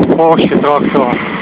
Porsche tractor.